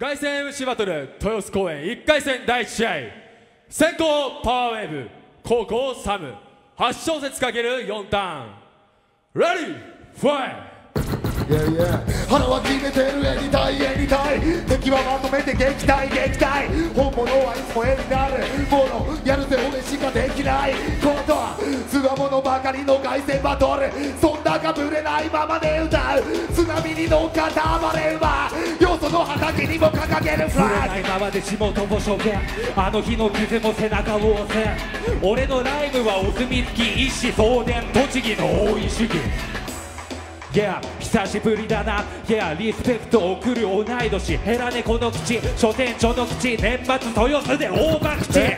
凱旋 MC バトル豊洲公演1回戦第1試合先攻パワーウェーブ後攻サム8小節かける4ターン。レディーファイ腹は決めてる絵にたい絵にたい。敵はまとめて撃退撃退本物はいつも絵になるものやるぜ俺しかできない。ことはつわものばかりの凱旋バトル。そんなかぶれないままで歌う。津波に乗っかった暴れ馬よその畑にも掲げるフ触れラッないままで地元も処刑あの日の傷も背中を押せ。俺のライブはお墨付き一子相伝。栃木の大井主義 Yeah 久しぶりだな。Yeah リスペクトを送る同い年。ヘラ猫の口。書店所の口。年末豊洲で大博打。え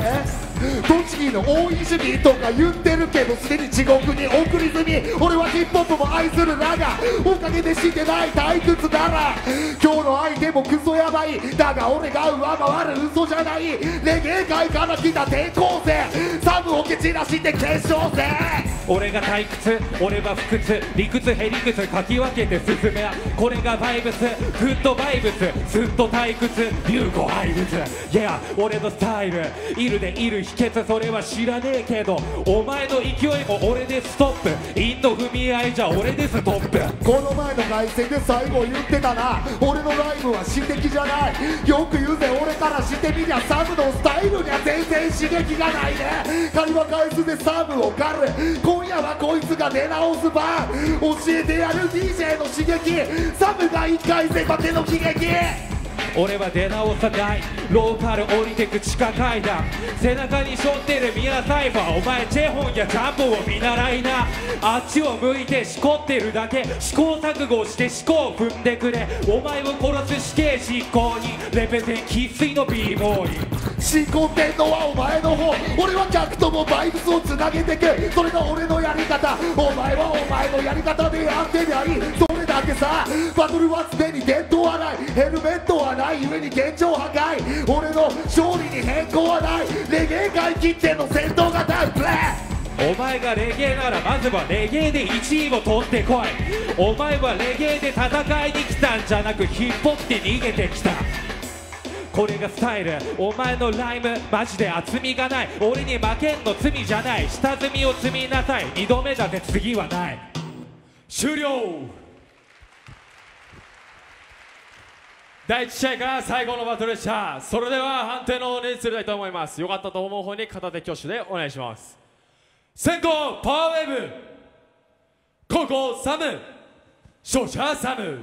栃木の大井主義とか言ってるけどすでに地獄に送り済み。俺はヒップホップも愛するだがおかげでしてない退屈なら。今日の相手もクソやばい。だが俺が上回る嘘じゃない。レゲエ界から来た転校生サブを蹴散らして決勝戦。俺が退屈俺は不屈理屈へ理屈かき分けて進めや。これがバイブスグッドバイブスずっと退屈流行廃物 Yeah 俺のスタイル。いるでいる秘訣それは知らねえけど。お前の勢いも俺でストップ。インの踏み合いじゃ俺でストップ。この前の凱旋で最後言ってたな。俺のライブは詩的じゃない。よく言うぜ俺からしてみりゃサムのスタイルには全然刺激がないね。借りは返すでサムを狩る。今夜はこいつが出直す番。教えてやる DJ の刺激。サムが1回戦までの喜劇。俺は出直さない。ローカル降りてく地下階段。背中に背負ってるミアサイファー。お前チェホンやジャンボを見習いな。あっちを向いてしこってるだけ。試行錯誤して思考を踏んでくれ。お前を殺す死刑執行に。レペゼン生粋の b ボーイ仕込んでんのはお前の方。俺は客ともバイブスをつなげてく。それが俺のやり方。お前はお前のやり方でやってりゃいいだけさバトルはすでに伝統はない。ヘルメットはない。上に現状破壊。俺の勝利に変更はない。レゲエ界切っての戦闘型。プレーお前がレゲエならまずはレゲエで1位を取ってこい。お前はレゲエで戦いに来たんじゃなく引っ張って逃げてきた。これがスタイル。お前のライムマジで厚みがない。俺に負けんの罪じゃない。下積みを積みなさい。2度目だぜ次はない。終了。第1試合から最後のバトルでしたそれでは判定の方に移りたいと思います。よかったと思う方に片手挙手でお願いします。先攻パワーウェーブ。後攻サム勝者サム。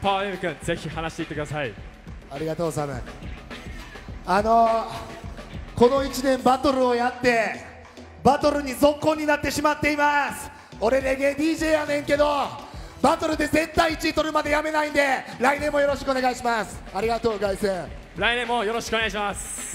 パワーウェーブ君ぜひ話していってください。ありがとうサム。あのーこの1年バトルをやってバトルに続行になってしまっています。俺レゲエ DJ やねんけどバトルで絶対1位取るまでやめないんで来年もよろしくお願いします。ありがとう凱旋。来年もよろしくお願いします。